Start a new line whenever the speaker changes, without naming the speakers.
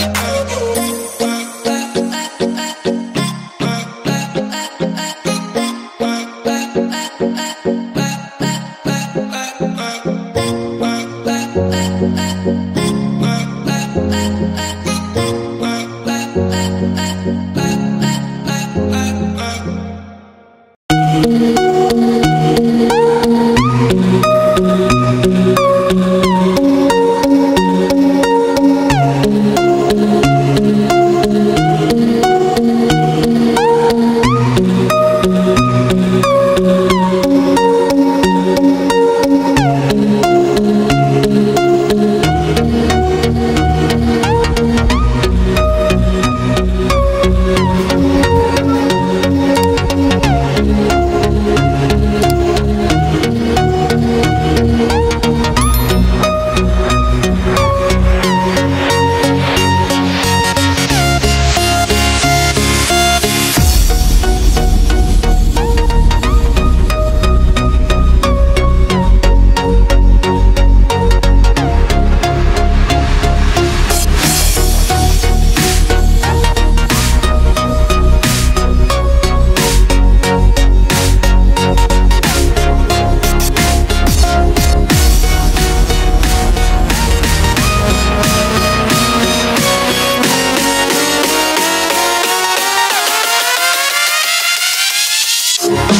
I, I, I.